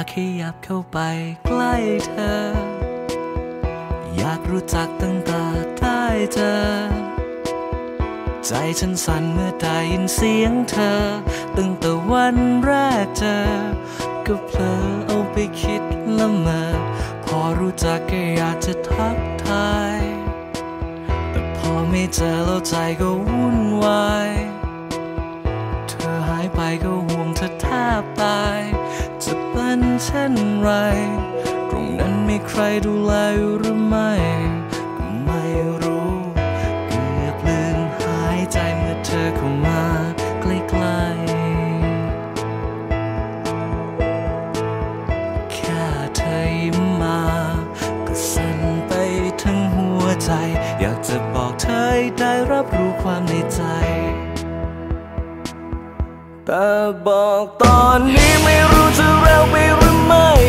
อยากขยับเข้าไปใกล้เธอ อยากรู้จักตั้งแต่ได้เจอ ใจฉันสั่นเมื่อได้ยินเสียงเธอ ตั้งแต่วันแรกเจอ ก็เพลอเอาไปคิดละเมอพอรู้จักก็อยากจะทักทาย แต่พอไม่เจอแล้วใจก็วุ่นวาย เธอหายไปก็ เช่นไร ตรงนั้นมีใครดูแลอยู่หรือไม่ก็ไม่รู้เกือบลืมหายใจเมื่อเธอเข้ามาใกล้ๆแค่เธอยิ้มมา ก็สั่นไปทั้งหัวใจ อยากจะบอกเธอได้รับรู้ความในใจแต่บอกตอนนี้ไม่รู้จะเร็วไป ห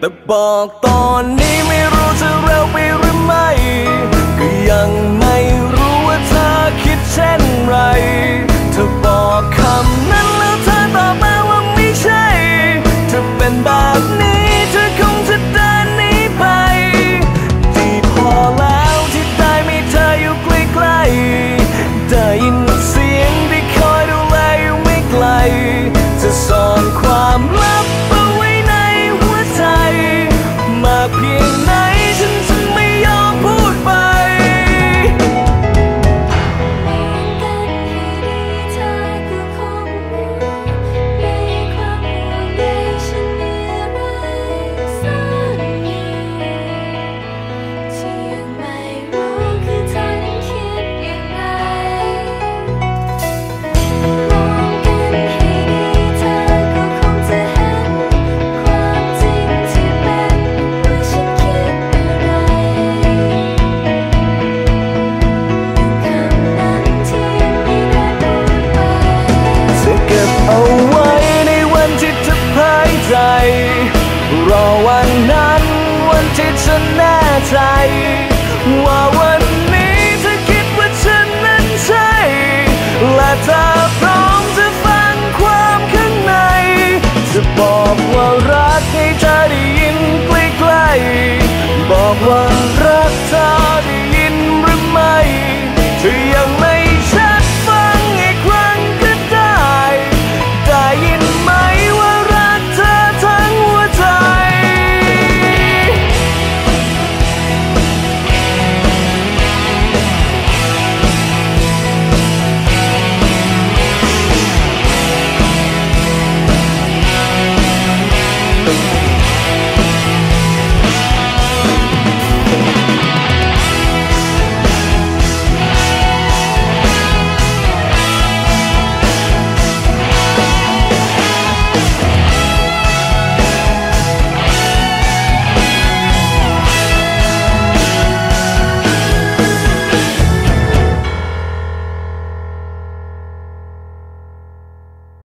แต่บอกตอนนี้ไม่รู้จะเร็วไปหรือไม่ ก็ยังไม่รู้ว่าเธอคิดเช่นไร ว่าวันนี้เธอคิดว่าฉันนั้นใช่ และเธอพร้อมจะฟังความข้างใน จะบอกว่ารักให้เธอได้ยินใกล้ๆบอกว่า ม